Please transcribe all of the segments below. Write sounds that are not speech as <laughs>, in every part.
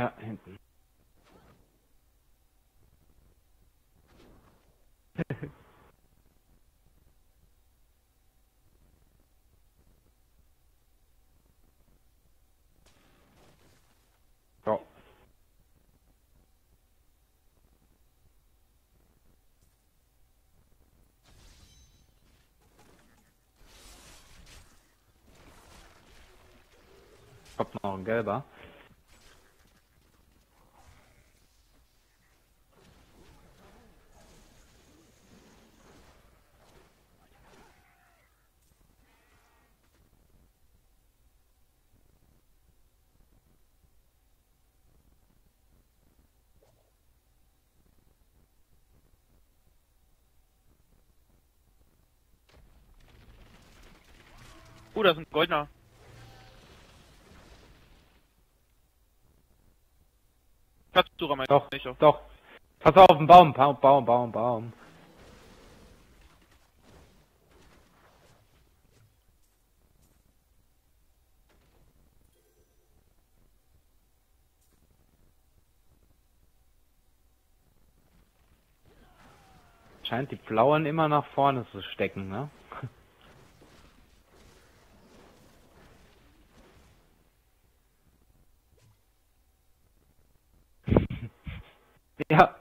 Ja, hinten. ja. Kommt noch ein gelber. Uh, da ist ein goldener. Platzsucher meinst Doch, nicht? doch. Pass auf, ein Baum, Baum, Baum, Baum, Baum. Scheint die Blauen immer nach vorne zu stecken, ne? Ja.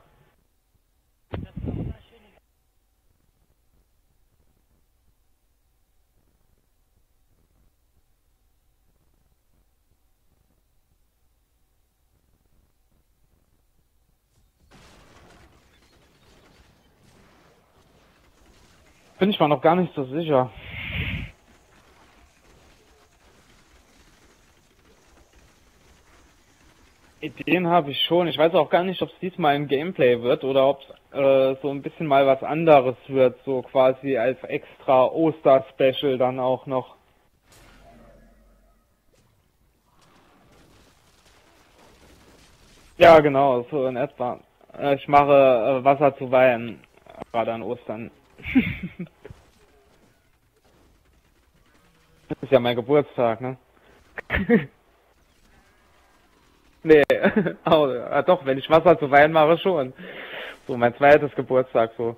Bin ich mal noch gar nicht so sicher. Ideen habe ich schon. Ich weiß auch gar nicht, ob es diesmal ein Gameplay wird oder ob es äh, so ein bisschen mal was anderes wird, so quasi als extra Oster-Special dann auch noch. Ja, genau, so in etwa. Äh, Ich mache äh, Wasser zu Wein, gerade an Ostern. Das ist ja mein Geburtstag, ne? <laughs> Nee, <laughs> oh, ah, doch, wenn ich Wasser zu Wein mache, schon. So, mein zweites Geburtstag, so.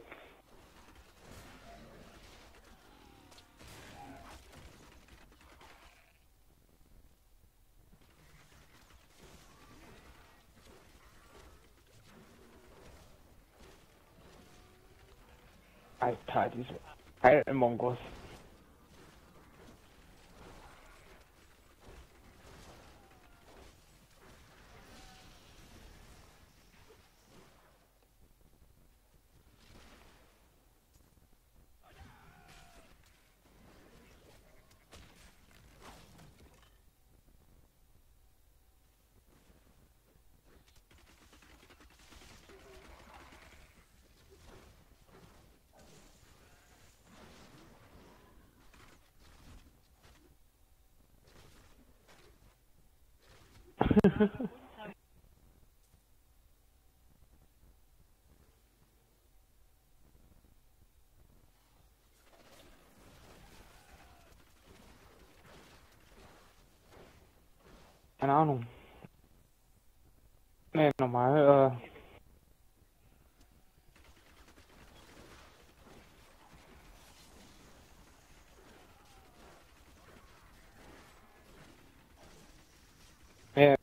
哎，他就是，哎，蒙古。Keine Ahnung. Nee, normal, äh.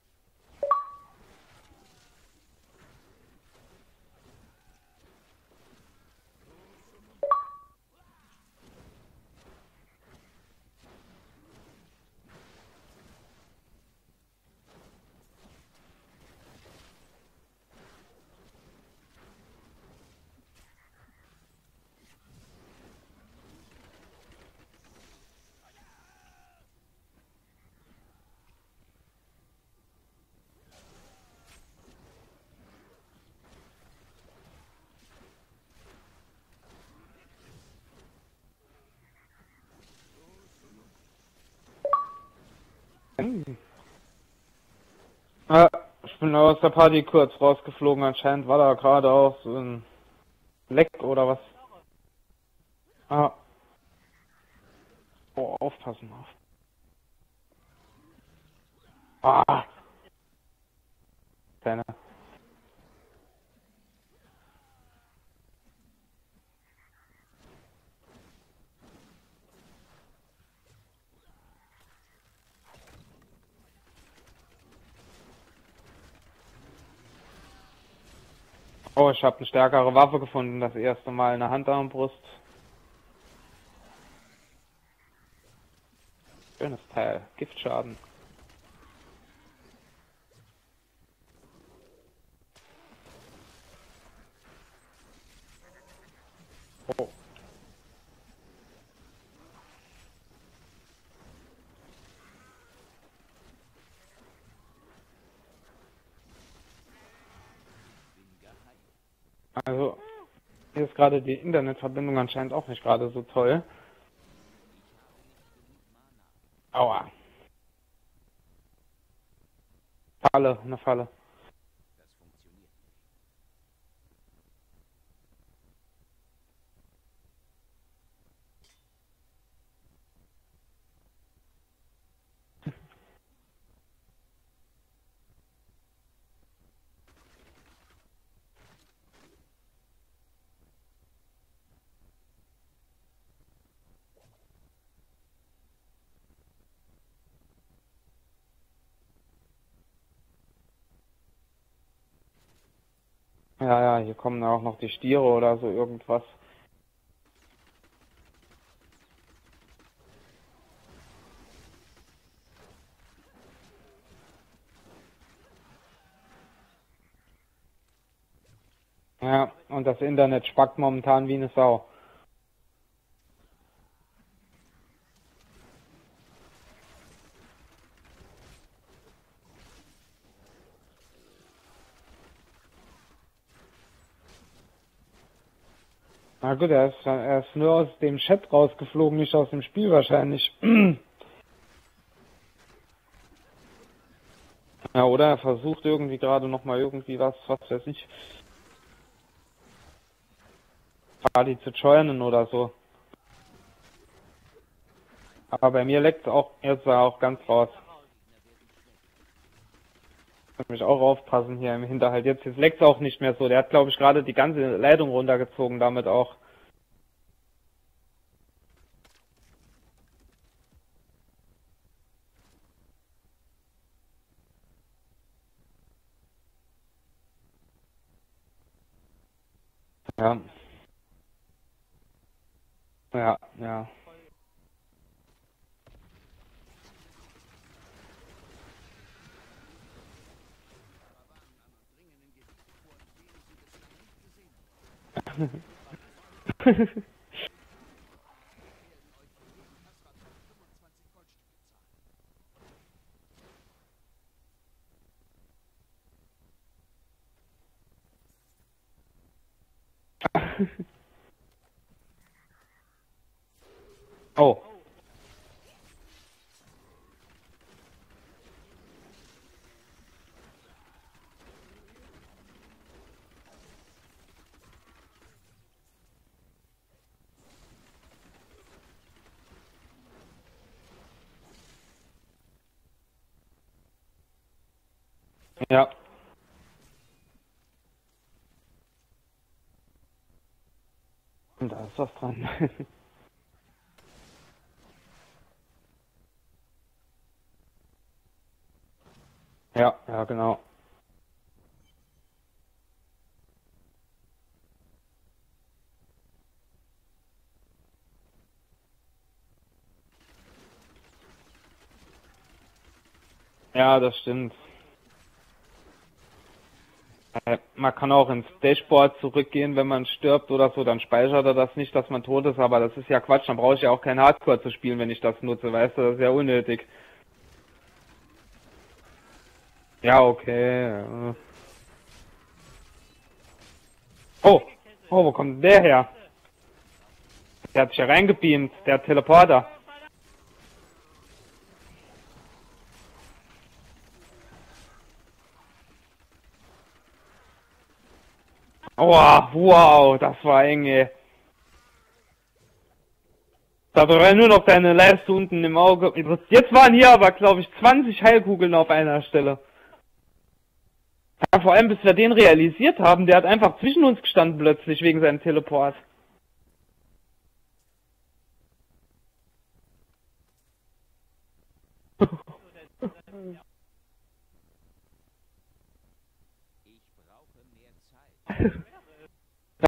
Äh, ich bin aus der Party kurz rausgeflogen, anscheinend war da gerade auch so ein Leck oder was. Ah. Oh, aufpassen auf. Ah. Oh, ich habe eine stärkere Waffe gefunden, das erste Mal eine Handarmbrust. Schönes Teil, Giftschaden. Oh. Also, hier ist gerade die Internetverbindung anscheinend auch nicht gerade so toll. Aua. Falle, eine Falle. Ja, ja, hier kommen auch noch die Stiere oder so irgendwas. Ja, und das Internet spackt momentan wie eine Sau. Na gut, er ist, er ist nur aus dem Chat rausgeflogen, nicht aus dem Spiel wahrscheinlich. <clears throat> ja, oder er versucht irgendwie gerade nochmal irgendwie was, was weiß ich, Party zu joinen oder so. Aber bei mir leckt auch jetzt auch ganz raus. Muss mich auch aufpassen hier im Hinterhalt. Jetzt, jetzt leckt auch nicht mehr so. Der hat, glaube ich, gerade die ganze Leitung runtergezogen damit auch. Ja. Ja, ja. Oh. Ja. Und da ist was dran. <laughs> Ja, ja, genau. Ja, das stimmt. Äh, Man kann auch ins Dashboard zurückgehen, wenn man stirbt oder so, dann speichert er das nicht, dass man tot ist, aber das ist ja Quatsch, dann brauche ich ja auch kein Hardcore zu spielen, wenn ich das nutze, weißt du, das ist ja unnötig. Ja, okay. äh. Oh, oh, wo kommt der her? Der hat sich ja reingebeamt, der Teleporter. Oh, wow, das war eng, ey. Da war nur noch deine Leiste unten im Auge. Jetzt waren hier aber, glaube ich, 20 Heilkugeln auf einer Stelle. Ja, vor allem bis wir den realisiert haben, der hat einfach zwischen uns gestanden plötzlich wegen seinem Teleport. <laughs> <laughs> Ich brauche mehr Zeit. Ich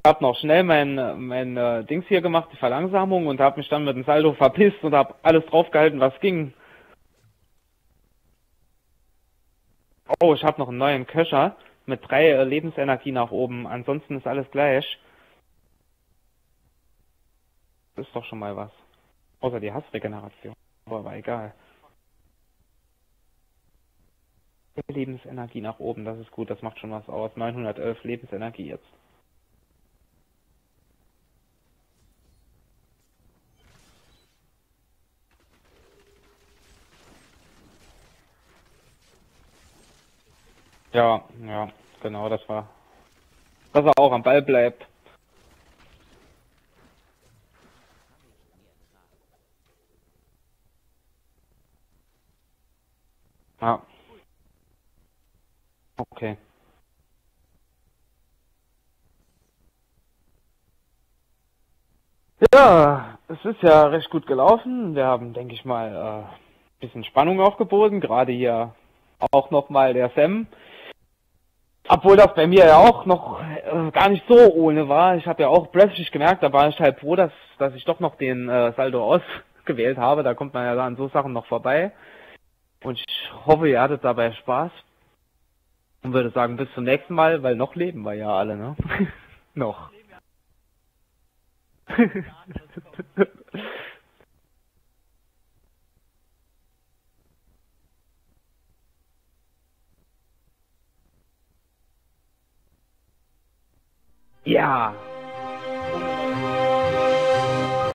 habe noch schnell mein, mein äh, Dings hier gemacht, die Verlangsamung, und habe mich dann mit dem Saldo verpisst und habe alles draufgehalten, was ging. Oh, ich habe noch einen neuen Köcher mit drei äh, Lebensenergie nach oben. Ansonsten ist alles gleich. Das ist doch schon mal was. Außer die Hassregeneration. Aber war egal. Lebensenergie nach oben, das ist gut, das macht schon was aus. 911 Lebensenergie jetzt. Ja, ja, genau, das war. Dass er auch am Ball bleibt. Ja. Okay. Ja, es ist ja recht gut gelaufen. Wir haben, denke ich mal, äh, bisschen Spannung aufgeboten. Gerade hier auch nochmal der Sam. Obwohl das bei mir ja auch noch äh, gar nicht so ohne war. Ich habe ja auch plötzlich gemerkt, da war ich halt froh, dass, dass ich doch noch den äh, Saldo ausgewählt habe. Da kommt man ja an so Sachen noch vorbei. Und ich hoffe, ihr hattet dabei Spaß. Und würde sagen, bis zum nächsten Mal, weil noch leben wir ja alle, ne? <laughs> noch. <laughs> ja.